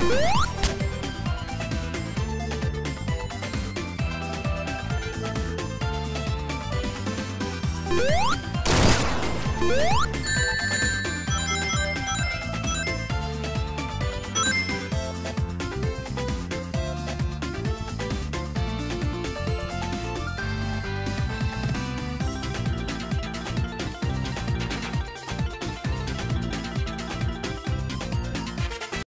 you